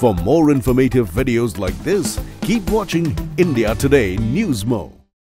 For more informative videos like this, keep watching India Today Newsmo.